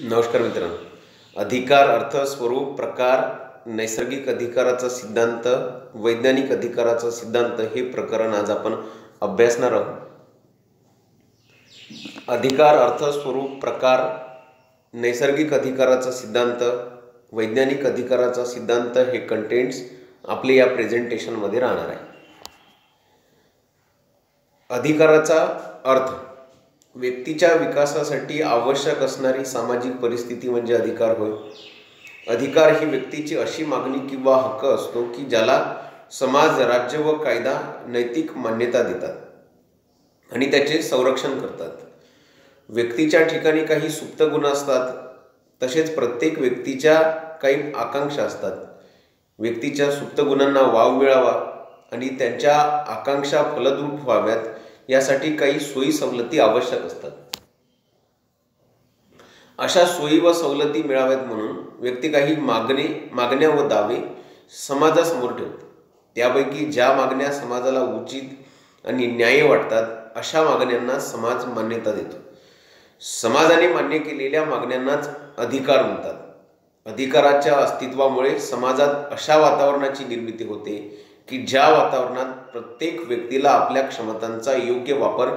नमस्कार मित्रांनो. अधिकार अर्थ स्वरूप प्रकार नैसर्गिक अधिकाराचा सिद्धांत वैज्ञानिक अधिकाराचा सिद्धांत हे प्रकरण आज आपण अभ्यासणार आहोत. अधिकार अर्थ स्वरूप प्रकार नैसर्गिक अधिकाराचा सिद्धांत वैज्ञानिक अधिकाराचा सिद्धांत हे कंटेंट्स आपले या प्रेझेंटेशनमध्ये राहणार आहे. अधिकाराचा अर्थ व्यक्तीच्या विकासासाठी आवश्यक असणारी सामाजिक परिस्थिती म्हणजे अधिकार होय. अधिकार ही व्यक्तीची अशी मागणी किंवा हक्क असतो की ज्याला समाज राज्य व कायदा नैतिक मान्यता देतात आणि त्याचे संरक्षण करतात. व्यक्तीच्या ठिकाणी काही सुप्त गुण असतात तसेच प्रत्येक व्यक्तीच्या काही आकांक्षा असतात. व्यक्तीच्या सुप्त गुणांना वाव मिळावा आणि त्यांच्या आकांक्षा फलद्रूप व्हाव्यात यासाठी काही सोयी सवलती आवश्यक असतात. अशा सोयी व सवलती मिळाव्यात म्हणून व्यक्ती काही मागणे मागण्या व दावे समाजासमोर ठेवते त्यापैकी ज्या मागण्या समाजाला उचित आणि न्याय वाटतात अशा मागण्यांना समाज मान्यता देतो. समाजाने मान्य केलेल्या मागण्यांनाच अधिकार म्हणतात. अधिकाराच्या अस्तित्वामुळे समाजात अशा वातावरणाची निर्मिती होते की ज्या वातावरणात प्रत्येक व्यक्तीला आपल्या क्षमतांचा योग्य वापर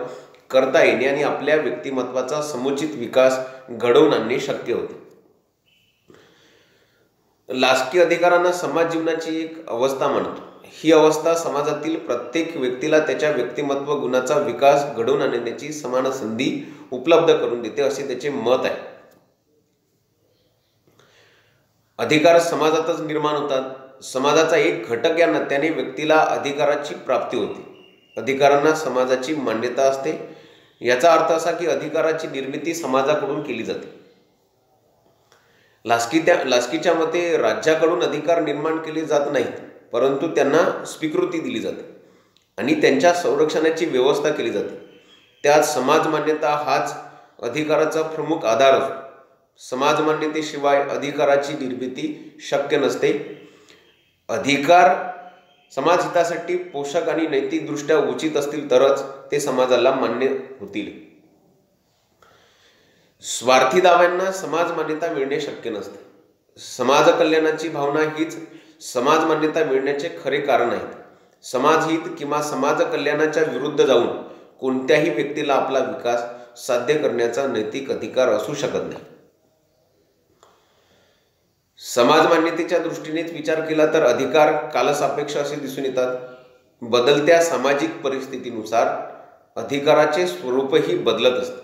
करता येणे आणि आपल्या व्यक्तिमत्वाचा समुचित विकास घडवून आणणे शक्य होते. लास्की अधिकारांना समाज जीवनाची एक अवस्था म्हणतो. ही अवस्था समाजातील प्रत्येक व्यक्तीला त्याच्या व्यक्तिमत्व गुणाचा विकास घडवून आणण्याची समान संधी उपलब्ध करून देते असे त्याचे मत आहे. अधिकार समाजातच निर्माण होतात. समाजाचा एक घटक या नात्याने व्यक्तीला अधिकाराची प्राप्ती होते. अधिकारांना समाजाची मान्यता असते. याचा अर्थ असा की अधिकाराची निर्मिती समाजाकडून केली जाते. लास्की त्या लास्कीच्या मते राज्याकडून अधिकार निर्माण केले जात नाहीत परंतु त्यांना स्वीकृती दिली जाते आणि त्यांच्या संरक्षणाची व्यवस्था केली जाते. त्यात समाज मान्यता हाच अधिकाराचा प्रमुख आधार असतो. समाज मान्यतेशिवाय अधिकाराची निर्मिती शक्य नसते. अधिकार समाजहितासाठी पोषक आणि नैतिकदृष्ट्या उचित असतील तरच ते समाजाला मान्य होतील. स्वार्थी दाव्यांना समाज मान्यता मिळणे शक्य नसते. समाज कल्याणाची भावना हीच समाज मान्यता मिळण्याचे खरे कारण आहेत. समाजहित किंवा समाज कल्याणाच्या विरुद्ध जाऊन कोणत्याही व्यक्तीला आपला विकास साध्य करण्याचा नैतिक अधिकार असू शकत नाही. समाज मान्यतेच्या दृष्टीनेच विचार केला तर अधिकार कालसापेक्ष असे दिसून येतात. बदलत्या सामाजिक परिस्थितीनुसार अधिकाराचे स्वरूपही बदलत असते.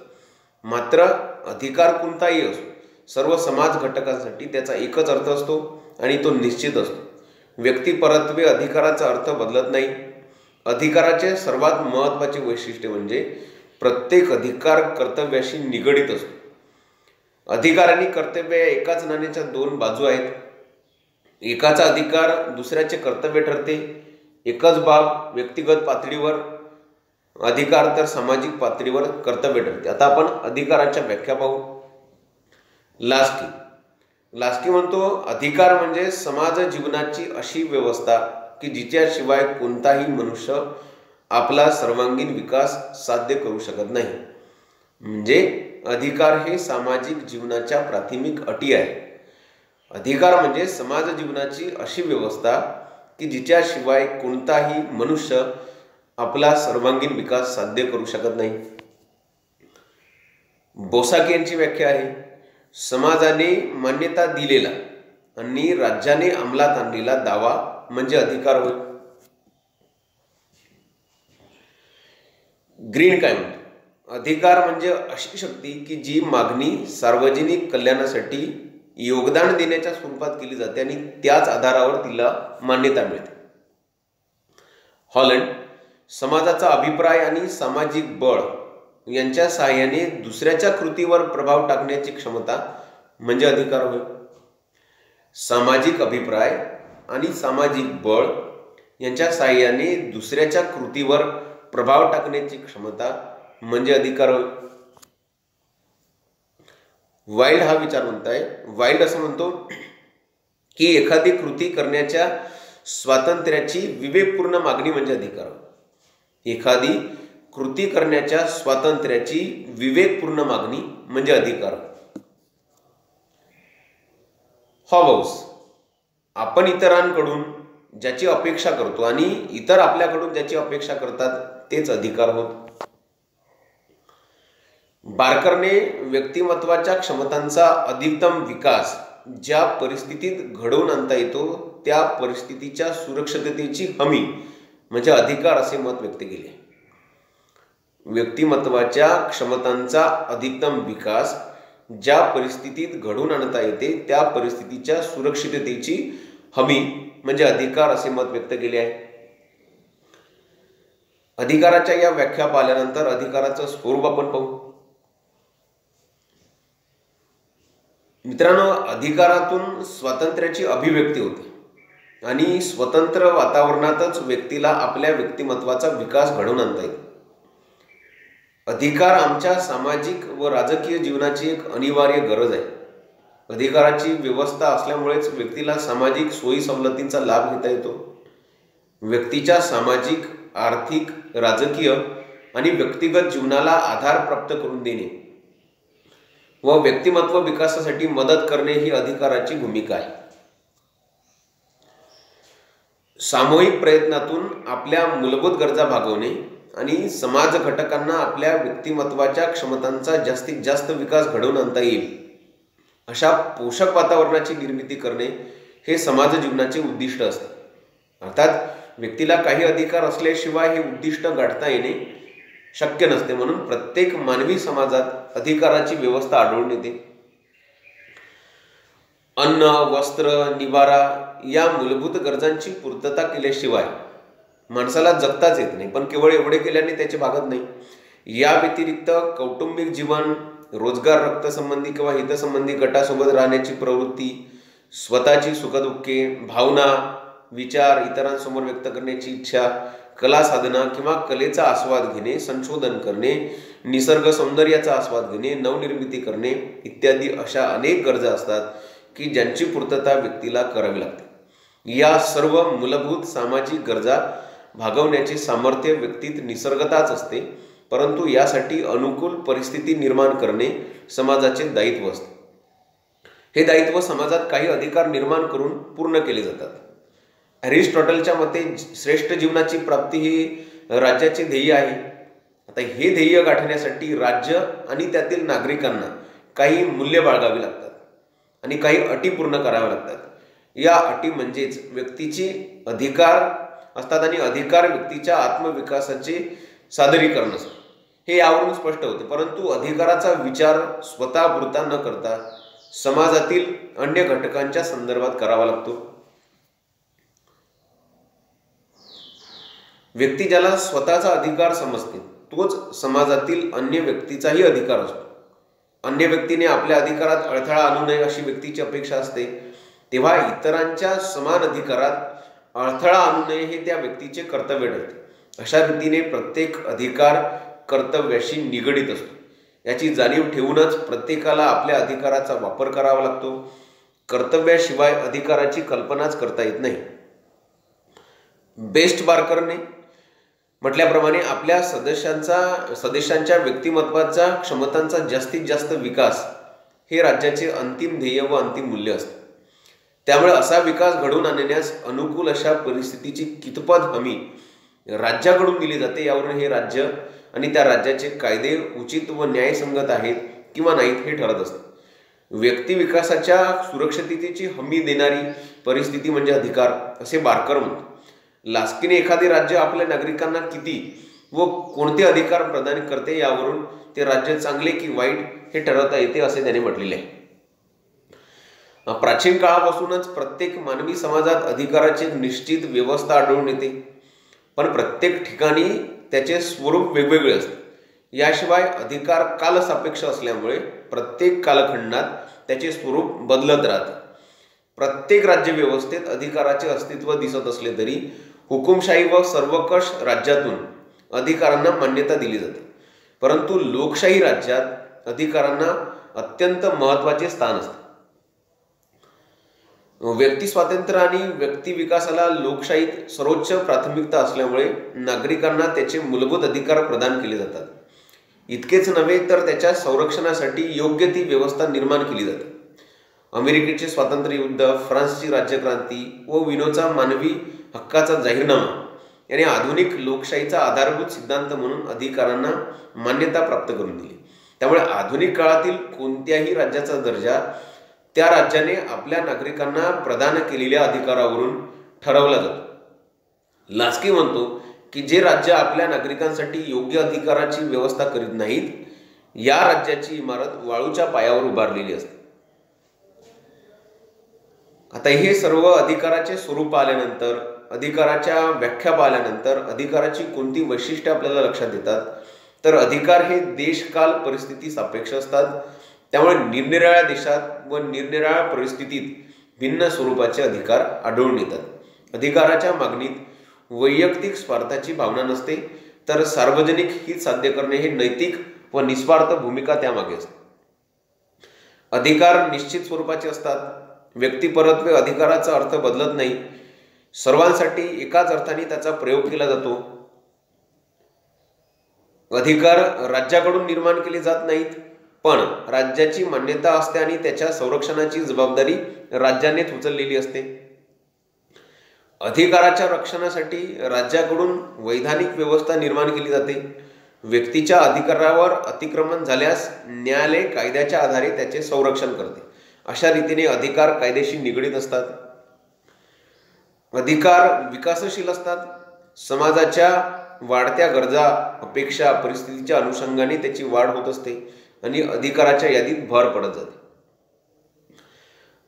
मात्र अधिकार कोणताही असो सर्व समाज घटकांसाठी त्याचा एकच अर्थ असतो आणि तो निश्चित असतो. व्यक्तिपरत्वे अधिकाराचा अर्थ बदलत नाही. अधिकाराचे सर्वात महत्त्वाचे वैशिष्ट्य म्हणजे प्रत्येक अधिकार कर्तव्याशी निगडित असतो. अधिकार आणि कर्तव्य एकाच नाण्याच्या दोन बाजू आहेत. एकाचा अधिकार दुसऱ्याचे कर्तव्य ठरते. एकच बाब व्यक्तिगत पातळीवर अधिकार तर सामाजिक पातळीवर कर्तव्य ठरते. आता आपण अधिकाराच्या व्याख्या पाहू. लास्की लास्की म्हणतो अधिकार म्हणजे समाज जीवनाची अशी व्यवस्था की जिच्याशिवाय कोणताही मनुष्य आपला सर्वांगीण विकास साध्य करू शकत नाही. म्हणजे अधिकार हे सामाजिक जीवनाच्या प्राथमिक अटी आहे. अधिकार म्हणजे समाज जीवनाची अशी व्यवस्था की जिच्याशिवाय कोणताही मनुष्य आपला सर्वांगीण विकास साध्य करू शकत नाही. बोसाकी यांची व्याख्या आहे. समाजाने मान्यता दिलेला आणि राज्याने अंमलात आणलेला दावा म्हणजे अधिकार होय. ग्रीन काय म्हणतो? अधिकार म्हणजे अशी शक्ती की जी मागणी सार्वजनिक कल्याणासाठी योगदान देण्याच्या स्वरूपात केली जाते आणि त्याच आधारावर तिला मान्यता मिळते. हॉलंड समाजाचा अभिप्राय आणि सामाजिक बळ यांच्या सहाय्याने दुसऱ्याच्या कृतीवर प्रभाव टाकण्याची क्षमता म्हणजे अधिकार होय. सामाजिक अभिप्राय आणि सामाजिक बळ यांच्या सहाय्याने दुसऱ्याच्या कृतीवर प्रभाव टाकण्याची क्षमता म्हणजे अधिकार होय. वाईल्ड हा विचार म्हणताय. वाईल्ड असं म्हणतो की एखादी कृती करण्याच्या स्वातंत्र्याची विवेकपूर्ण मागणी म्हणजे अधिकार एखादी कृती करण्याच्या स्वातंत्र्याची विवेकपूर्ण मागणी म्हणजे अधिकार हॉबाऊस आपण इतरांकडून ज्याची अपेक्षा करतो आणि इतर आपल्याकडून ज्याची अपेक्षा करतात तेच अधिकार होत. बारकरने व्यक्तिमत्वाच्या क्षमतांचा अधिकतम विकास ज्या परिस्थितीत घडवून आणता येतो त्या परिस्थितीच्या सुरक्षिततेची हमी म्हणजे अधिकार असे मत व्यक्त केले. व्यक्तिमत्वाच्या क्षमतांचा अधिकतम विकास ज्या परिस्थितीत घडवून आणता येते त्या परिस्थितीच्या सुरक्षिततेची हमी म्हणजे अधिकार असे मत व्यक्त केले आहे. अधिकाराच्या या व्याख्या पाहिल्यानंतर अधिकाराचं स्वरूप आपण पाहू. मित्रांनो अधिकारातून स्वातंत्र्याची अभिव्यक्ती होते. आणि स्वतंत्र वातावरणातच व्यक्तीला आपल्या व्यक्तिमत्वाचा विकास घडवून आणता येतो. अधिकार आमच्या सामाजिक व राजकीय जीवनाची एक अनिवार्य गरज आहे. अधिकाराची व्यवस्था असल्यामुळेच व्यक्तीला सामाजिक सोयी सवलतींचा लाभ घेता येतो. व्यक्तीच्या सामाजिक आर्थिक राजकीय आणि व्यक्तिगत जीवनाला आधार प्राप्त करून देणे व व्यक्तिमत्व विकासासाठी मदत करणे ही अधिकाराची भूमिका आहे. सामूहिक प्रयत्नातून आपल्या मूलभूत गरजा भागवणे आणि समाज घटकांना आपल्या व्यक्तिमत्वाच्या क्षमतांचा जास्तीत जास्त विकास घडवून आणता येईल. अशा पोषक वातावरणाची निर्मिती करणे हे समाज जीवनाचे उद्दिष्ट असते. अर्थात व्यक्तीला काही अधिकार असल्याशिवाय हे उद्दिष्ट गाठता येणे शक्य नसते म्हणून प्रत्येक मानवी समाजात अधिकाराची व्यवस्था आढळून येते. अन्न वस्त्र निवारा या मूलभूत गरजांची पूर्तता केल्याशिवाय माणसाला जगताच येत नाही. पण केवळ एवढे केल्याने त्याचे भागत नाही. या व्यतिरिक्त कौटुंबिक जीवन रोजगार रक्तसंबंधी किंवा हितसंबंधी गटासोबत राहण्याची प्रवृत्ती स्वतःची सुखदुःखे भावना विचार इतरांसमोर व्यक्त करण्याची इच्छा कला साधना किंवा कलेचा आस्वाद घेणे संशोधन करणे निसर्ग सौंदर्याचा आस्वाद घेणे नवनिर्मिती करणे इत्यादी अशा अनेक गरजा असतात की ज्यांची पूर्तता व्यक्तीला करावी लागते. या सर्व मूलभूत सामाजिक गरजा भागवण्याचे सामर्थ्य व्यक्तीत निसर्गताच असते परंतु यासाठी अनुकूल परिस्थिती निर्माण करणे समाजाचे दायित्व असते. हे दायित्व समाजात काही अधिकार निर्माण करून पूर्ण केले जातात. हॅरिस्टॉटलच्या मते श्रेष्ठ जीवनाची प्राप्ती ही राज्याचे ध्येय आहे. आता हे ध्येय गाठण्यासाठी राज्य आणि त्यातील नागरिकांना काही मूल्य बाळगावी लागतात आणि काही अटी पूर्ण कराव्या लागतात. या अटी म्हणजेच व्यक्तीची अधिकार असतात आणि अधिकार व्यक्तीच्या आत्मविकासाचे सादरीकरण असतात हे यावरून स्पष्ट होते. परंतु अधिकाराचा विचार स्वतः न करता समाजातील अन्य घटकांच्या संदर्भात करावा लागतो. व्यक्ती ज्याला स्वतःचा अधिकार समजते तोच समाजातील अन्य व्यक्तीचाही अधिकार असतो. अन्य व्यक्तीने आपल्या अधिकारात अडथळा आणू नये अशी व्यक्तीची अपेक्षा असते तेव्हा इतरांच्या समान अधिकारात अडथळा आणू नये हे त्या व्यक्तीचे कर्तव्य ठरते. अशा रीतीने प्रत्येक अधिकार कर्तव्याशी निगडीत असतो. याची जाणीव ठेवूनच प्रत्येकाला आपल्या अधिकाराचा वापर करावा लागतो. कर्तव्याशिवाय अधिकाराची कल्पनाच करता येत नाही. बेस्ट बारकरने म्हटल्याप्रमाणे आपल्या सदस्यांचा सदस्यांच्या व्यक्तिमत्वाचा क्षमतांचा जास्तीत जास्त विकास हे राज्याचे अंतिम ध्येय व अंतिम मूल्य असते. त्यामुळे असा विकास घडवून आणण्यास अनुकूल अशा परिस्थितीची कितपत हमी राज्याकडून दिली जाते यावरून हे राज्य आणि त्या राज्याचे कायदे उचित व न्यायसंगत आहेत किंवा नाहीत हे ठरत असते. व्यक्ती विकासाच्या सुरक्षिततेची हमी देणारी परिस्थिती म्हणजे अधिकार असे बारकर म्हणतो लास्कीने एखादे राज्य आपल्या नागरिकांना किती व कोणते अधिकार प्रदान करते यावरून ते राज्य चांगले की वाईट हे ठरवता येते असे त्याने म्हटलेले आहे. प्राचीन काळापासूनच प्रत्येक मानवी समाजात अधिकाराची निश्चित व्यवस्था आढळून येते. पण प्रत्येक ठिकाणी त्याचे स्वरूप वेगवेगळे असते. याशिवाय अधिकार कालसापेक्ष असल्यामुळे प्रत्येक कालखंडात त्याचे स्वरूप बदलत राहते. प्रत्येक राज्यव्यवस्थेत अधिकाराचे अस्तित्व दिसत असले तरी हुकुमशाही व सर्वकष राज्यातून अधिकारांना मान्यता दिली जाते. परंतु लोकशाही राज्यात अधिकारांना अत्यंत महत्त्वाचे स्थान असते. व्यक्ती स्वातंत्र्य आणि व्यक्ती विकासाला लोकशाहीत सर्वोच्च प्राथमिकता असल्यामुळे नागरिकांना त्याचे मूलभूत अधिकार प्रदान केले जातात. इतकेच नव्हे तर त्याच्या संरक्षणासाठी योग्य ती व्यवस्था निर्माण केली जाते. अमेरिकेचे स्वातंत्र्य युद्ध फ्रान्सची राज्यक्रांती व विनोचा मानवी हक्काचा जाहीरनामा. याने आधुनिक लोकशाहीचा आधारभूत सिद्धांत म्हणून अधिकारांना मान्यता प्राप्त करून दिली. त्यामुळे आधुनिक काळातील कोणत्याही राज्याचा दर्जा त्या राज्याने आपल्या नागरिकांना प्रदान केलेल्या अधिकारावरून ठरवला जातो. लास्की म्हणतो की जे राज्य आपल्या नागरिकांसाठी योग्य अधिकाराची व्यवस्था करीत नाहीत या राज्याची इमारत वाळूच्या पायावर उभारलेली असते. आता हे सर्व अधिकाराचे स्वरूप आल्यानंतर अधिकाराच्या व्याख्या पाहिल्यानंतर अधिकाराची कोणती वैशिष्ट्ये आपल्याला लक्षात येतात? तर अधिकार हे देशकाल परिस्थिती सापेक्ष असतात. त्यामुळे निरनिराळ्या देशात व निरनिराळ्या परिस्थितीत भिन्न स्वरूपाचे अधिकार आढळून येतात. अधिकाराच्या मागणीत वैयक्तिक स्वार्थाची भावना नसते तर सार्वजनिक हित साध्य करणे हे नैतिक व निस्वार्थ भूमिका त्यामागे असते. अधिकार निश्चित स्वरूपाचे असतात. व्यक्तिपरत्वे अधिकाराचा अर्थ बदलत नाही. सर्वांसाठी एकाच अर्थाने त्याचा प्रयोग केला जातो. अधिकार राज्याकडून निर्माण केले जात नाहीत पण राज्याची मान्यता असते आणि त्याच्या संरक्षणाची जबाबदारी राज्यानेच उचललेली असते. अधिकाराच्या रक्षणासाठी राज्याकडून वैधानिक व्यवस्था निर्माण केली जाते. व्यक्तीच्या अधिकारावर अतिक्रमण झाल्यास न्यायालय कायद्याच्या आधारे त्याचे संरक्षण करते. अशा रीतीने अधिकार कायदेशी निगडीत असतात. अधिकार विकासशील असतात. समाजाच्या वाढत्या गरजा अपेक्षा परिस्थितीच्या अनुषंगाने त्याची वाढ होत असते आणि अधिकाराच्या यादीत भर पडत जाते.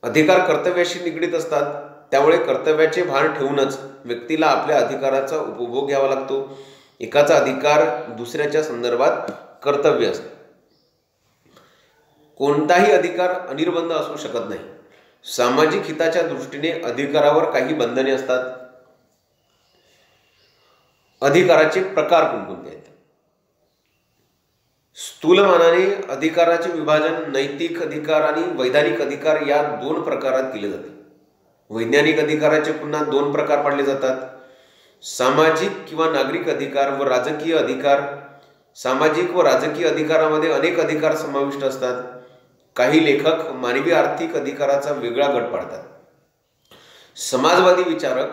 अधिकार कर्तव्याशी निगडीत असतात. त्यामुळे कर्तव्याचे भान ठेवूनच व्यक्तीला आपल्या अधिकाराचा उपभोग घ्यावा लागतो. एकाचा अधिकार दुसऱ्याच्या संदर्भात कर्तव्य असते. कोणताही अधिकार अनिर्बंध असू शकत नाही. सामाजिक हिताच्या दृष्टीने अधिकारावर काही बंधने असतात. अधिकाराचे प्रकार कोणकोणते आहेत स्थूलमानाने अधिकाराचे विभाजन नैतिक अधिकार आणि वैधानिक अधिकार या दोन प्रकारात केले जाते. वैज्ञानिक अधिकाराचे पुन्हा दोन प्रकार पाडले जातात. सामाजिक किंवा नागरिक अधिकार व राजकीय अधिकार. सामाजिक व राजकीय अधिकारामध्ये अनेक अधिकार समाविष्ट असतात. काही लेखक मानवी आर्थिक अधिकाराचा वेगळा गट पाडतात. समाजवादी विचारक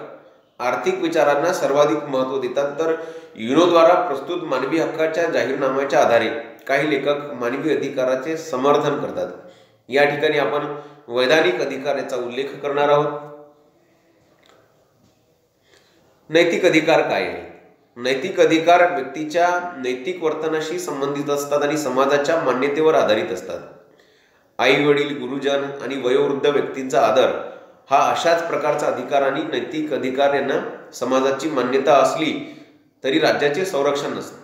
आर्थिक विचारांना सर्वाधिक महत्त्व देतात. तर युनोद्वारा प्रस्तुत मानवी हक्काच्या जाहीरनाम्याच्या आधारे काही लेखक मानवी अधिकाराचे समर्थन करतात. या ठिकाणी आपण वैधानिक अधिकार याचा उल्लेख करणार आहोत. नैतिक अधिकार काय आहे नैतिक अधिकार व्यक्तीच्या नैतिक वर्तनाशी संबंधित असतात आणि समाजाच्या मान्यतेवर आधारित असतात. आई वडील गुरुजन आणि वयोवृद्ध व्यक्तींचा आदर हा अशाच प्रकारचा अधिकार आणि नैतिक अधिकार यांना समाजाची मान्यता असली तरी राज्याचे संरक्षण नसते.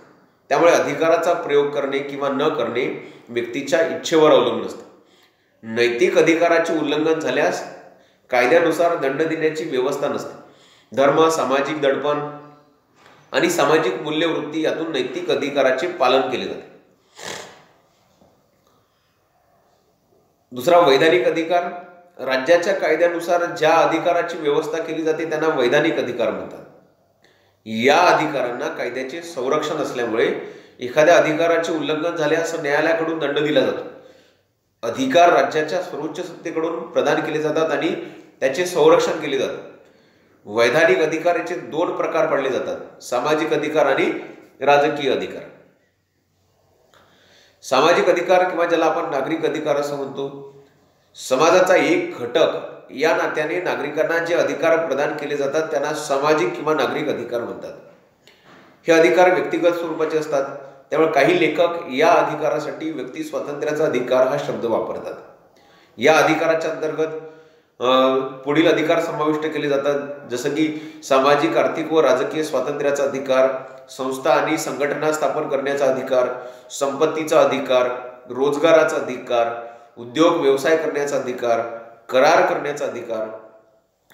त्यामुळे अधिकाराचा प्रयोग करणे किंवा न करणे व्यक्तीच्या इच्छेवर अवलंबून असते. नैतिक अधिकाराचे उल्लंघन झाल्यास कायद्यानुसार दंड देण्याची व्यवस्था नसते. धर्म सामाजिक दडपण आणि सामाजिक मूल्यवृत्ती यातून नैतिक अधिकाराचे पालन केले जाते. दुसरा वैधानिक अधिकार राज्याच्या कायद्यानुसार ज्या अधिकाराची व्यवस्था केली जाते त्यांना वैधानिक अधिकार म्हणतात. या अधिकारांना कायद्याचे संरक्षण असल्यामुळे एखाद्या अधिकाराचे उल्लंघन झाले असं न्यायालयाकडून दंड दिला जातो. अधिकार राज्याच्या सर्वोच्च सत्तेकडून प्रदान केले जातात आणि त्याचे संरक्षण केले जाते. वैधानिक अधिकार याचे दोन प्रकार पडले जातात सामाजिक अधिकार आणि राजकीय अधिकार. सामाजिक अधिकार किंवा ज्याला आपण नागरिक अधिकार असं म्हणतो समाजाचा एक घटक या नात्याने नागरिकांना जे अधिकार प्रदान केले जातात त्यांना सामाजिक किंवा नागरिक अधिकार म्हणतात. हे अधिकार व्यक्तिगत स्वरूपाचे असतात. त्यामुळे काही लेखक या अधिकारासाठी व्यक्ती स्वातंत्र्याचा अधिकार हा शब्द वापरतात. या अधिकाराच्या अंतर्गत पुढील अधिकार समाविष्ट केले जातात. जसं की सामाजिक आर्थिक व राजकीय स्वातंत्र्याचा अधिकार संस्था आणि संघटना स्थापन करण्याचा अधिकार संपत्तीचा अधिकार रोजगाराचा अधिकार उद्योग व्यवसाय करण्याचा अधिकार करार करण्याचा अधिकार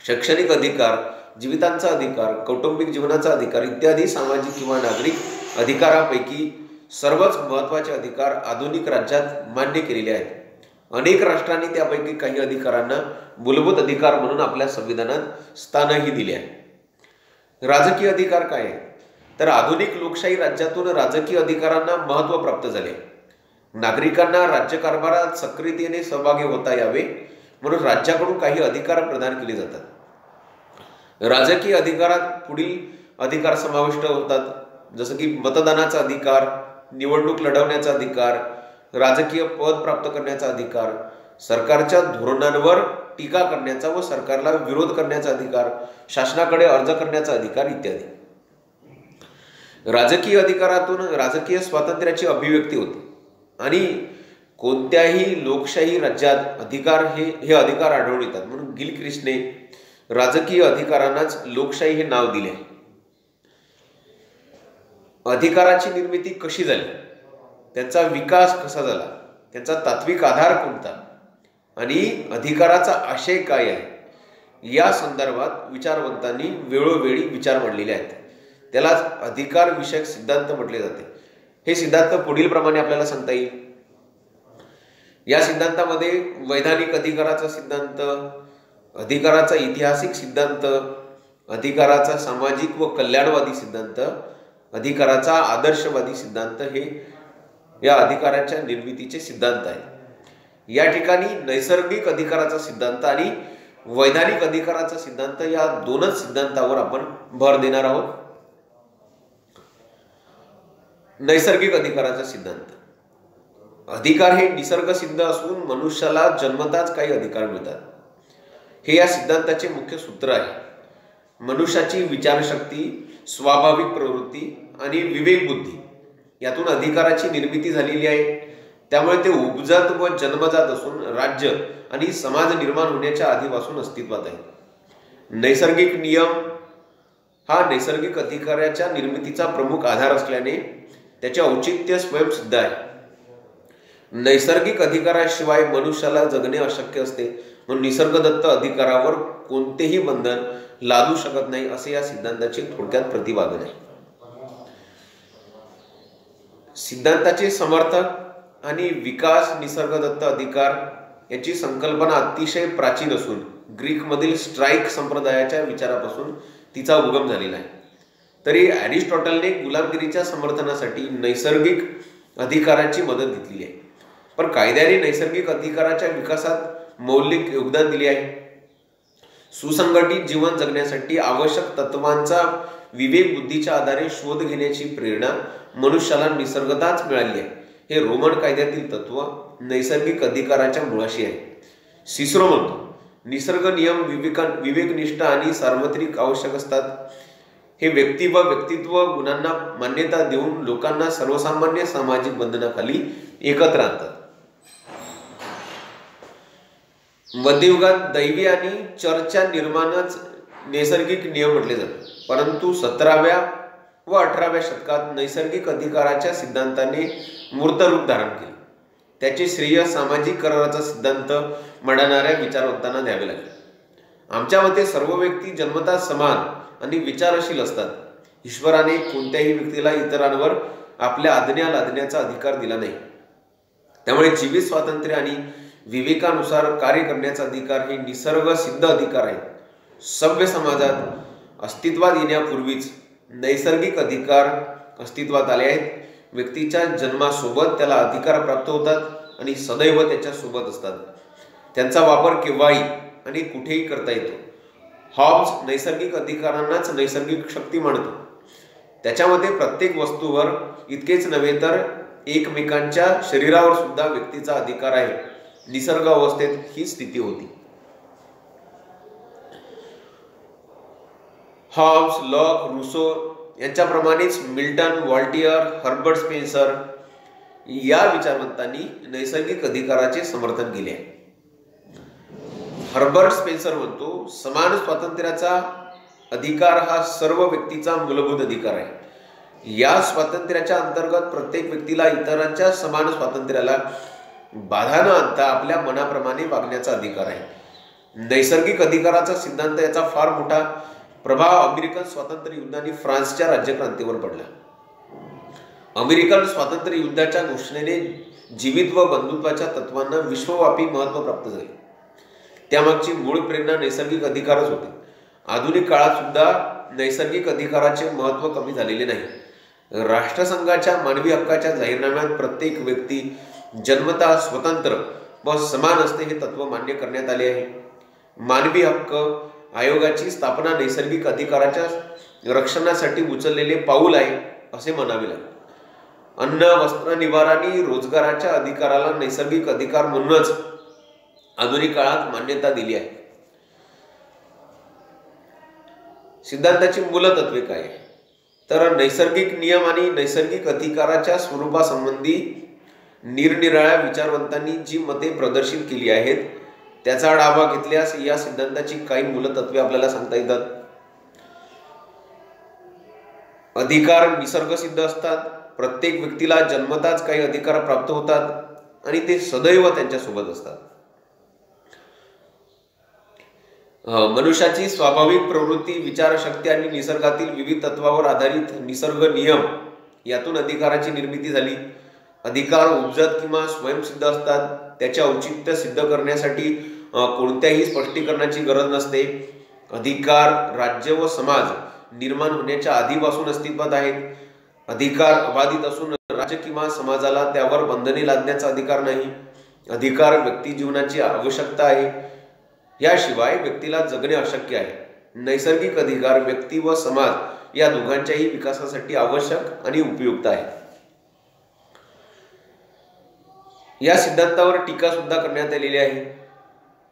शैक्षणिक अधिकार जीवितांचा अधिकार कौटुंबिक जीवनाचा अधिकार इत्यादी सामाजिक किंवा नागरिक अधिकारापैकी सर्वच महत्त्वाचे अधिकार आधुनिक राज्यात मान्य केलेले आहेत. अनेक राष्ट्रांनी त्यापैकी काही अधिकारांना मूलभूत अधिकार म्हणून आपल्या संविधानात स्थानही दिले आहे. राजकीय अधिकार काय आहे? तर आधुनिक लोकशाही राज्यातून राजकीय अधिकारांना महत्त्व प्राप्त झाले. नागरिकांना राज्यकारभारात सक्रियतेने सहभागी होता यावे म्हणून राज्याकडून काही अधिकार प्रदान केले जातात. राजकीय अधिकारात पुढील अधिकार समाविष्ट होतात. जसं की मतदानाचा अधिकार निवडणूक लढवण्याचा अधिकार राजकीय पद प्राप्त करण्याचा अधिकार सरकारच्या धोरणांवर टीका करण्याचा व सरकारला विरोध करण्याचा अधिकार शासनाकडे अर्ज करण्याचा अधिकार इत्यादी. राजकीय अधिकारातून राजकीय स्वातंत्र्याची अभिव्यक्ती होते. आणि कोणत्याही लोकशाही राज्यात अधिकार हे हे अधिकार आढळून येतात. म्हणून गिलक्रिस्टने राजकीय अधिकारांनाच लोकशाही हे नाव दिले अधिकाराची निर्मिती कशी झाली? त्यांचा विकास कसा झाला? त्यांचा तात्विक आधार कोणता? आणि अधिकाराचा आशय काय आहे? या संदर्भात विचारवंतांनी वेळोवेळी विचार मांडलेले आहेत. त्याला अधिकार विषयक सिद्धांत म्हटले जाते. हे सिद्धांत पुढील प्रमाणे आपल्याला सांगता येईल. या सिद्धांतामध्ये वैधानिक अधिकाराचा सिद्धांत अधिकाराचा ऐतिहासिक सिद्धांत अधिकाराचा सामाजिक व कल्याणवादी सिद्धांत अधिकाराचा आदर्शवादी सिद्धांत हे या अधिकाराच्या निर्मितीचे सिद्धांत आहेत. या ठिकाणी नैसर्गिक अधिकाराचा सिद्धांत आणि वैधानिक अधिकाराचा सिद्धांत या दोनच सिद्धांतावर आपण भर देणार आहोत. नैसर्गिक अधिकाराचा सिद्धांत. अधिकार हे निसर्ग सिद्ध असून मनुष्याला जन्मताच काही अधिकार मिळतात. हे या सिद्धांताचे मुख्य सूत्र आहे. मनुष्याची विचारशक्ती स्वाभाविक प्रवृत्ती आणि विवेक बुद्धी यातून अधिकाराची निर्मिती झालेली आहे. त्यामुळे ते उपजात व जन्मजात असून राज्य आणि समाज निर्माण होण्याच्या आधीपासून अस्तित्वात आहे. नैसर्गिक नियम हा नैसर्गिक अधिकाराच्या निर्मितीचा प्रमुख आधार असल्याने त्याचे औचित्य स्वयंसिद्ध आहे. नैसर्गिक अधिकाराशिवाय मनुष्याला जगणे अशक्य असते. म्हणून निसर्गदत्त अधिकारावर कोणतेही बंधन लादू शकत नाही असे या सिद्धांताचे थोडक्यात प्रतिपादन आहे. सिद्धांताचे समर्थक आणि विकास निसर्गदत्त अधिकार याची संकल्पना अतिशय प्राचीन असून ग्रीकमधील स्ट्राईक संप्रदायाच्या विचारापासून तिचा उगम झालेला आहे. तरी ॲरिस्टॉटलने गुलामगिरीच्या समर्थनासाठी नैसर्गिक अधिकाराची मदत घेतली आहे. पण कायद्याने नैसर्गिक अधिकाराच्या विकासात मौलिक योगदान दिले आहे. सुसंघटित जीवन जगण्यासाठी आवश्यक तत्वांचा विवेक बुद्धीच्या आधारे शोध घेण्याची प्रेरणा मनुष्याला निसर्गताच मिळाली आहे. हे रोमन कायद्यातील तत्व नैसर्गिक अधिकाराच्या मुळाशी आहे. सिसरो म्हणतो निसर्ग नियम विवेका विवेकनिष्ठ आणि सार्वत्रिक आवश्यक असतात. हे व्यक्ती व व्यक्तित्व गुणांना मान्यता देऊन लोकांना सर्वसामान्य सामाजिक बंधनाखाली एकत्र आणतात. मध्ययुगात दैवी आणि चर्चा निर्माणच नैसर्गिक नियम म्हटले जातात. परंतु सतराव्या व अठराव्या शतकात नैसर्गिक अधिकाराच्या सिद्धांताने मूर्त रूप धारण केले. त्याचे श्रेय सामाजिक कराराचा सिद्धांत मांडणाऱ्या विचारवंतांना द्यावे लागले. आमच्या मते सर्व व्यक्ती जन्मता समान आणि विचारशील असतात. ईश्वराने कोणत्याही व्यक्तीला इतरांवर आपल्या आज्ञा लादण्याचा अधिकार दिला नाही. त्यामुळे जीवित स्वातंत्र्य आणि विवेकानुसार कार्य करण्याचा अधिकार हे निसर्ग सिद्ध अधिकार आहे सभ्य समाजात अस्तित्वात येण्यापूर्वीच नैसर्गिक अधिकार अस्तित्वात आले आहेत. व्यक्तीच्या जन्मासोबत त्याला अधिकार प्राप्त होतात आणि सदैव त्याच्यासोबत असतात. त्यांचा वापर केव्हाही आणि कुठेही करता येतो. हॉब्स नैसर्गिक अधिकारांनाच नैसर्गिक शक्ती मानतो. त्याच्यामध्ये प्रत्येक वस्तूवर इतकेच नव्हे तर एकमेकांच्या शरीरावर सुद्धा व्यक्तीचा अधिकार आहे. निसर्ग अवस्थेत ही स्थिती होती. हॉब्स लॉक रुसो यांच्याप्रमाणेच मिल्टन वॉल्टियर हर्बर्ट स्पेन्सर या विचारवंतांनी नैसर्गिक अधिकाराचे समर्थन केले. हर्बर्ट स्पेन्सर म्हणतो समान स्वातंत्र्याचा अधिकार हा सर्व व्यक्तीचा मूलभूत अधिकार आहे. या स्वातंत्र्याच्या अंतर्गत प्रत्येक व्यक्तीला इतरांच्या समान स्वातंत्र्याला बाधा न आणता आपल्या मनाप्रमाणे वागण्याचा अधिकार आहे. नैसर्गिक अधिकाराचा सिद्धांत याचा फार मोठा प्रभाव अमेरिकन स्वातंत्र्य युद्धाने फ्रान्सच्या राज्यक्रांतीवर पडला. अमेरिकन स्वातंत्र्य युद्धाच्या घोषणेने जीवित व बंधुत्वाच्या तत्वांना विश्वव्यापी महत्त्व प्राप्त झाले. त्यामागची मूळ प्रेरणा नैसर्गिक अधिकारच होते. आधुनिक काळात सुद्धा नैसर्गिक अधिकाराचे महत्त्व कमी झालेले नाही. राष्ट्रसंघाच्या मानवी हक्काच्या जाहीरनाम्यात प्रत्येक व्यक्ती जन्मता स्वतंत्र व समान असते हे तत्व मान्य करण्यात आले आहे. मानवी हक्क आयोगाची स्थापना नैसर्गिक अधिकाराच्या रक्षणासाठी उचललेले पाऊल आहे असे म्हणावे लागेल. अन्न वस्त्र निवारा आणि रोजगाराच्या अधिकाराला नैसर्गिक अधिकार म्हणूनच आधुनिक काळात मान्यता दिली आहे. सिद्धांताची मूलतत्वे काय? तर नैसर्गिक नियम आणि नैसर्गिक अधिकाराच्या स्वरूपासंबंधी निरनिराळ्या विचारवंतांनी जी मते प्रदर्शित केली आहेत त्याचा आढावा घेतल्यास या सिद्धांताची काही मूलतत्वे आपल्याला सांगता येतात. अधिकार निसर्ग सिद्ध असतात. प्रत्येक व्यक्तीला जन्मताच काही अधिकार प्राप्त होतात आणि ते सदैव त्यांच्यासोबत असतात. मनुष्याची स्वाभाविक प्रवृत्ती विचारशक्ती आणि निसर्गातील विविध तत्वावर आधारित निसर्ग नियम यातून अधिकाराची निर्मिती झाली. अधिकार उपजत किंवा स्वयंसिद्ध असतात त्याचे औचित्य सिद्ध करण्यासाठी कोणत्याही स्पष्टीकरणाची गरज नसते. अधिकार राज्य व समाज निर्माण होण्याच्या आधीपासून अस्तित्वात आहेत. अधिकार अबाधित असून राज्य किंवा समाजाला त्यावर बंधने लादण्याचा अधिकार नाही. अधिकार व्यक्ती जीवनाची आवश्यकता आहे. याशिवाय व्यक्तीला जगणे अशक्य आहे. नैसर्गिक अधिकार व्यक्ती व समाज या दोघांच्याही विकासासाठी आवश्यक आणि उपयुक्त आहे या सिद्धांतावर टीका सुद्धा करण्यात आलेली आहे.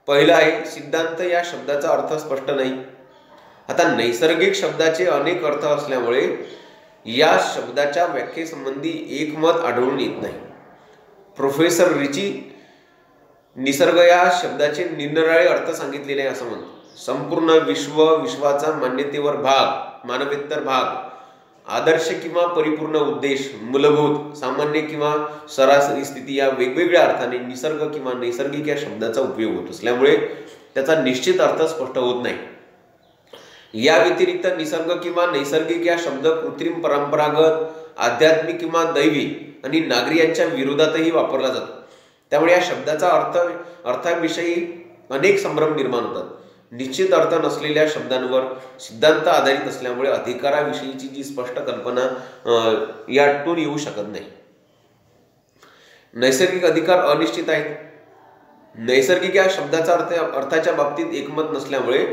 पहिला आहे सिद्धांत या शब्दाचा अर्थ स्पष्ट नाही. आता नैसर्गिक शब्दाचे अनेक अर्थ असल्यामुळे या शब्दाच्या व्याख्येसंबंधी एकमत आढळून येत नाही. प्रोफेसर रिची निसर्ग या शब्दाचे निरनिराळे अर्थ सांगितलेले आहे असं म्हणतो. संपूर्ण विश्व विश्वाचा मान्यतेवर भाग मानवेत्तर भाग आदर्श किंवा परिपूर्ण उद्देश मूलभूत सामान्य किंवा सरासरी स्थिती या वेगवेगळ्या अर्थाने निसर्ग किंवा नैसर्गिक या शब्दाचा उपयोग होत असल्यामुळे त्याचा निश्चित अर्थ स्पष्ट होत नाही. या व्यतिरिक्त निसर्ग किंवा नैसर्गिक या शब्द कृत्रिम परंपरागत आध्यात्मिक किंवा दैवी आणि नागरी यांच्या विरोधातही वापरला जातो. त्यामुळे या शब्दाचा अर्थ अर्थाविषयी अनेक संभ्रम निर्माण होतात. निश्चित अर्थ नसलेल्या शब्दांवर सिद्धांत आधारित असल्यामुळे अधिकाराविषयीची जी स्पष्ट कल्पना यातून येऊ शकत नाही. नैसर्गिक अधिकार अनिश्चित आहेत. नैसर्गिक या शब्दाचा अर्थ अर्थाच्या बाबतीत एकमत नसल्यामुळे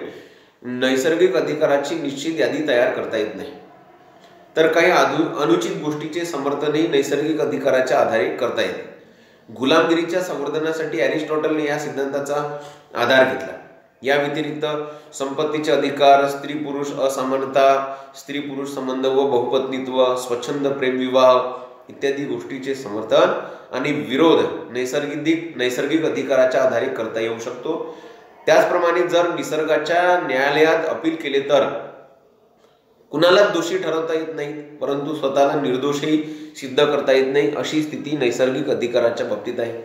नैसर्गिक अधिकाराची निश्चित यादी तयार करता येत नाही. तर काही अनुचित गोष्टीचे समर्थनही नैसर्गिक अधिकाराच्या आधारे करता येते. गुलामगिरीच्या संवर्धनासाठी अरिस्टॉटलने या सिद्धांताचा आधार घेतला. या व्यतिरिक्त संपत्तीचे अधिकार स्त्री पुरुष असमानता स्त्री पुरुष संबंध व बहुपत्नीत्व स्वच्छंद प्रेमविवाह इत्यादी गोष्टीचे समर्थन आणि विरोध नैसर्गिक नैसर्गिक अधिकाराच्या आधारे करता येऊ शकतो. त्याचप्रमाणे जर निसर्गाच्या न्यायालयात अपील केले तर कुणालाच दोषी ठरवता येत नाही परंतु स्वतःला निर्दोषही सिद्ध करता येत नाही अशी स्थिती नैसर्गिक अधिकाराच्या बाबतीत आहे.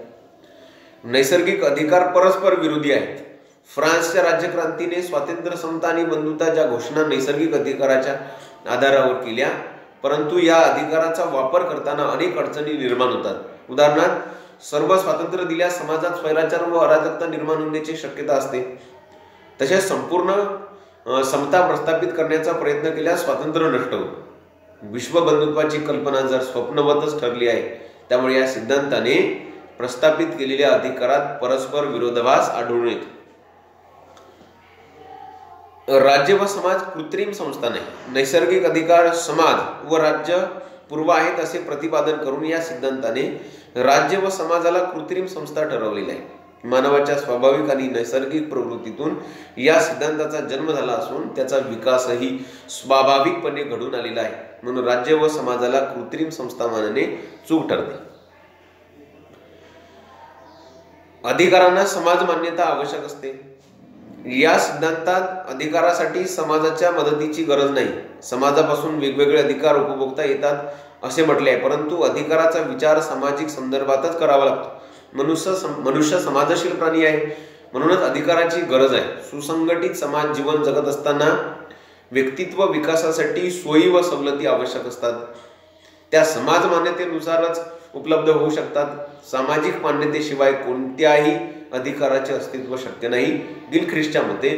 नैसर्गिक अधिकार परस्पर विरोधी आहेत. फ्रान्सच्या राज्यक्रांतीने स्वातंत्र्य समता आणि बंधुता ज्या घोषणा नैसर्गिक अधिकाराच्या आधारावर केल्या परंतु या अधिकाराचा वापर करताना अनेक अडचणी निर्माण होतात. उदाहरणार्थ सर्व स्वातंत्र्य दिल्यास समाजात स्वैराचार व अराजकता निर्माण होण्याची शक्यता असते. तसेच संपूर्ण समता प्रस्थापित करण्याचा प्रयत्न केल्यास स्वातंत्र्य नष्ट विश्व विश्वबंधुत्वाची कल्पना जर स्वप्नवतच ठरली आहे त्यामुळे या सिद्धांताने प्रस्थापित केलेल्या अधिकारात परस्पर विरोधाभास आढळून येतो. राज्य व समाज कृत्रिम संस्था नाही. नैसर्गिक अधिकार समाज व राज्य पूर्व आहेत असे प्रतिपादन करून या सिद्धांताने राज्य व समाजाला कृत्रिम संस्था ठरवलेली आहे. मानवाच्या स्वाभाविक आणि नैसर्गिक प्रवृत्तीतून या सिद्धांताचा जन्म झाला असून त्याचा विकासही स्वाभाविकपणे घडून आलेला आहे. म्हणून राज्य व समाजाला कृत्रिम संस्था मानणे चूक ठरते. अधिकारांना समाज मान्यता आवश्यक असते. या सिद्धांतात अधिकारासाठी समाजाच्या मदतीची गरज नाही. समाजापासून वेगवेगळे अधिकार उपभोगता येतात असे म्हटले आहे. परंतु अधिकाराचा विचार सामाजिक संदर्भातच करावा लागतो. मनुष्य मनुष्य समाजशील प्राणी आहे. म्हणूनच अधिकाराची गरज आहे. सुसंघटित समाज जीवन जगत असताना व्यक्तित्व विकासासाठी सोयी व सवलती आवश्यक असतात. त्या समाज मान्यतेनुसारच उपलब्ध होऊ शकतात. सामाजिक मान्यतेशिवाय कोणत्याही अधिकाराचे अस्तित्व शक्य नाही. गिलख्रिस्टच्या मते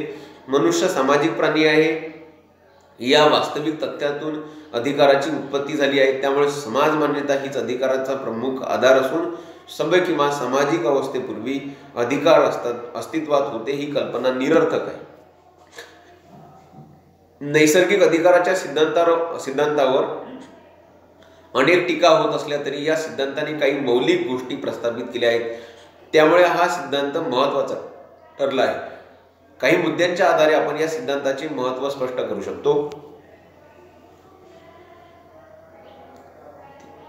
मनुष्य सामाजिक प्राणी आहे. या वास्तविक तथ्यातून अधिकाराची उत्पत्ती झाली आहे. त्यामुळे समाज मान्यता हीच अधिकाराचा प्रमुख आधार असून सभ्य किंवा सामाजिक अवस्थेपूर्वी अधिकार असतात अस्तित्वात होते ही कल्पना निरर्थक आहे. नैसर्गिक अधिकाराच्या सिद्धांतावर सिद्धांतावर अनेक टीका होत असल्या तरी या सिद्धांताने काही मौलिक गोष्टी प्रस्थापित केल्या आहेत. त्यामुळे हा सिद्धांत महत्त्वाचा ठरला आहे. काही मुद्द्यांच्या आधारे आपण या सिद्धांताचे महत्त्व स्पष्ट करू शकतो.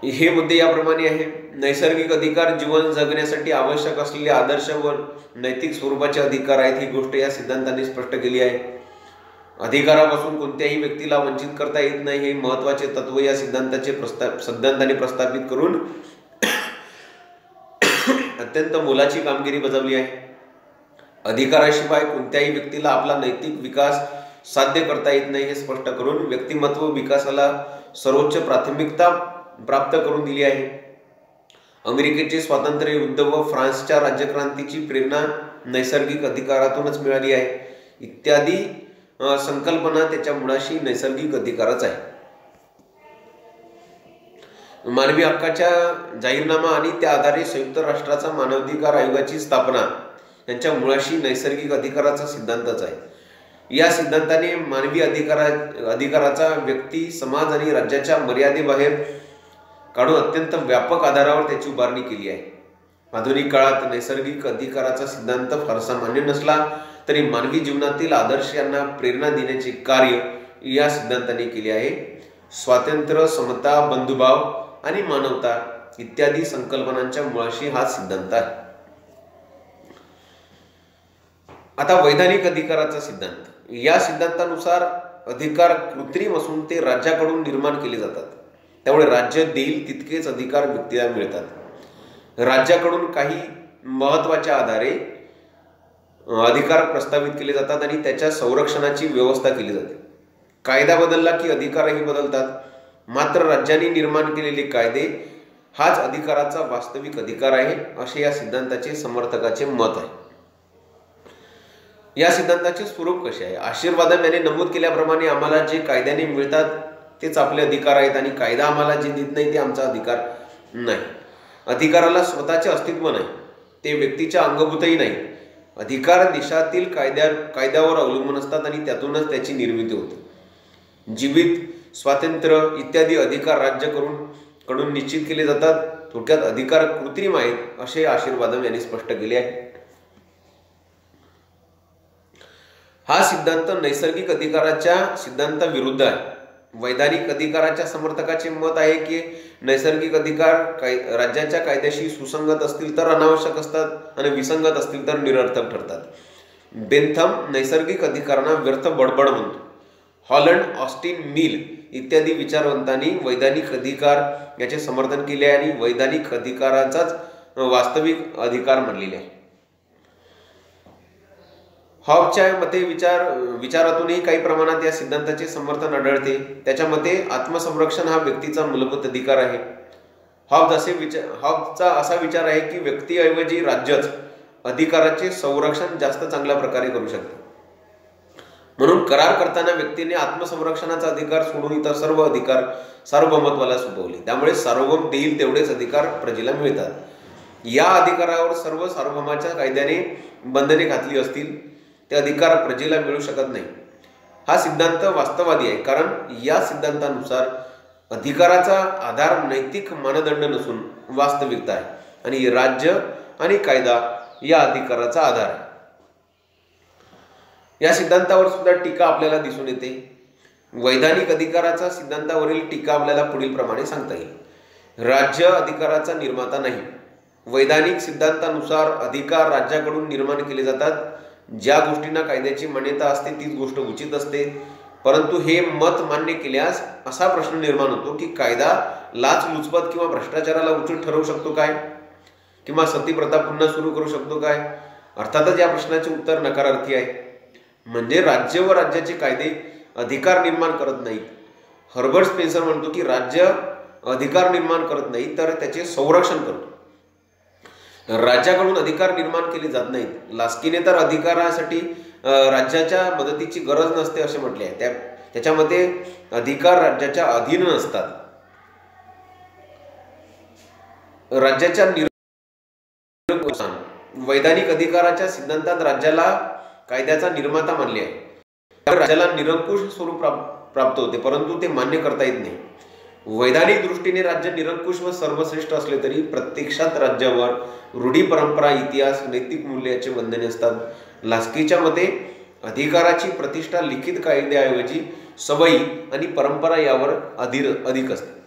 हे मुद्दे याप्रमाणे आहे. नैसर्गिक अधिकार जीवन जगण्यासाठी आवश्यक असलेले आदर्श व नैतिक स्वरूपाचे अधिकार आहेत ही गोष्ट या सिद्धांताने स्पष्ट केली आहे. अधिकारापासून कोणत्याही व्यक्तीला वंचित करता येत नाही हे महत्त्वाचे तत्व या सिद्धांताचे प्रस्ता सिद्धांताने प्रस्थापित करून अत्यंत मोलाची कामगिरी बजावली आहे. अधिकाराशिवाय कोणत्याही व्यक्तीला आपला नैतिक विकास साध्य करता येत नाही हे स्पष्ट करून व्यक्तिमत्व विकासाला सर्वोच्च प्राथमिकता प्राप्त करून दिली आहे. अमेरिकेचे स्वातंत्र्य युद्ध व फ्रान्सच्या राज्यक्रांतीची प्रेरणा नैसर्गिक अधिकारातूनच मिळाली आहे. इत्यादी संकल्पना त्याच्या मुळाशी नैसर्गिक अधिकारच आहे. मानवी हक्काच्या जाहीरनामा आणि त्या आधारे संयुक्त राष्ट्राचा मानवाधिकार आयोगाची स्थापना यांच्या मुळाशी नैसर्गिक अधिकाराचा सिद्धांतच आहे. या सिद्धांताने मानवी अधिकारा अधिकाराचा व्यक्ती समाज आणि राज्याच्या मर्यादेबाहेर काढून अत्यंत व्यापक आधारावर त्याची उभारणी केली आहे. आधुनिक काळात नैसर्गिक अधिकाराचा सिद्धांत फारसा मान्य नसला तरी मानवी जीवनातील आदर्श यांना प्रेरणा देण्याचे कार्य या सिद्धांताने केले आहे. स्वातंत्र्य समता बंधुभाव आणि मानवता इत्यादी संकल्पनांच्या मुळाशी हा सिद्धांत आहे. आता वैधानिक अधिकाराचा सिद्धांत. या सिद्धांतानुसार अधिकार कृत्रिम असून ते राज्याकडून निर्माण केले जातात. त्यामुळे राज्य देईल तितकेच अधिकार व्यक्तीला मिळतात. राज्याकडून काही महत्त्वाच्या आधारे अधिकार प्रस्तावित केले जातात आणि त्याच्या संरक्षणाची व्यवस्था केली जाते. कायदा बदलला की अधिकारही बदलतात. मात्र राज्यांनी निर्माण केलेले कायदे हाच अधिकाराचा वास्तविक अधिकार आहे असे या सिद्धांताचे समर्थकाचे मत आहे. या सिद्धांताचे स्वरूप कसे आहे? आशीर्वादम याने नमूद केल्याप्रमाणे आम्हाला जे कायद्याने मिळतात तेच आपले अधिकार आहेत आणि कायदा आम्हाला जे देत नाही ते आमचा अधिकार नाही. अधिकाराला स्वतःचे अस्तित्व नाही ते व्यक्तीच्या अंगभूतही नाही. अधिकार देशातील कायद्या कायद्यावर अवलंबून असतात आणि त्यातूनच त्याची निर्मिती होते. जीवित स्वातंत्र्य इत्यादी अधिकार राज्य करून कडून निश्चित केले जातात. थोडक्यात अधिकार कृत्रिम आहेत असे आशीर्वादम यांनी स्पष्ट केले आहे. हा सिद्धांत नैसर्गिक अधिकाराच्या सिद्धांताविरुद्ध आहे. वैधानिक अधिकाराच्या समर्थकाचे मत आहे की नैसर्गिक अधिकार काय राज्याच्या कायद्याशी सुसंगत असतील तर अनावश्यक असतात आणि विसंगत असतील तर निरर्थक ठरतात. बेंथम नैसर्गिक अधिकारांना व्यर्थ बडबड म्हणतो. हॉलंड ऑस्टिन मिल इत्यादी विचारवंतांनी वैधानिक अधिकार याचे समर्थन केले आहे आणि वैधानिक अधिकाराचाच वास्तविक अधिकार म्हणलेले आहे. हॉबच्या मते विचार विचारातूनही काही प्रमाणात या सिद्धांताचे समर्थन आढळते. त्याच्या मते आत्मसंरक्षण हा व्यक्तीचा मूलभूत अधिकार आहे. हॉब असे विचार हॉबचा असा विचार आहे की व्यक्तीऐवजी राज्यच अधिकाराचे संरक्षण जास्त चांगल्या प्रकारे करू शकते. म्हणून करार करताना व्यक्तीने आत्मसंरक्षणाचा अधिकार सोडून इतर सर्व अधिकार सार्वभौमत्वाला सोपवले. त्यामुळे सार्वभौम देईल तेवढेच अधिकार प्रजेला मिळतात. या अधिकारावर सर्व सार्वभौमाच्या कायद्याने बंधने घातली असतील ते अधिकार प्रजेला मिळू शकत नाही. हा सिद्धांत वास्तवादी आहे कारण या सिद्धांतानुसार अधिकाराचा आधार नैतिक मानदंड नसून वास्तविकता आहे. आणि राज्य आणि कायदा या अधिकाराचा आधार आहे. या सिद्धांतावर सुद्धा टीका आपल्याला दिसून येते. वैधानिक अधिकाराचा सिद्धांतावरील टीका आपल्याला पुढील प्रमाणे सांगता येईल. राज्य अधिकाराचा निर्माता नाही. वैधानिक सिद्धांतानुसार अधिकार राज्याकडून निर्माण केले जातात. ज्या गोष्टींना कायद्याची मान्यता असते तीच गोष्ट उचित असते. परंतु हे मत मान्य केल्यास असा प्रश्न निर्माण होतो की कायदा लाचलुचपत किंवा भ्रष्टाचाराला उचित ठरवू शकतो काय? किंवा सती प्रथा पुन्हा सुरू करू शकतो काय? अर्थातच या प्रश्नाचे उत्तर नकारार्थी आहे. म्हणजे राज्य व राज्याचे कायदे अधिकार निर्माण करत नाहीत. हर्बर्ट स्पेन्सर म्हणतो की राज्य अधिकार निर्माण करत नाही तर त्याचे संरक्षण करतो. राज्याकडून अधिकार निर्माण केले जात नाहीत. लास्कीने तर अधिकारासाठी राज्याच्या मदतीची गरज नसते असे म्हटले आहे. त्या त्याच्यामध्ये अधिकार राज्याच्या अधीन नसतात. राज्याच्या वैधानिक अधिकाराच्या सिद्धांतात राज्याला कायद्याचा निर्माता मानले आहे. त्यामुळे राज्याला निरंकुश स्वरूप प्राप्त होते परंतु ते मान्य करता येत नाही. वैधानिक दृष्टीने राज्य निरंकुश व सर्वश्रेष्ठ असले तरी प्रत्यक्षात राज्यावर रूढी परंपरा इतिहास नैतिक मूल्याचे बंधने असतात. लास्कीच्या मते अधिकाराची प्रतिष्ठा लिखित कायद्याऐवजी सवयी आणि परंपरा यावर अधिर अधिक असते.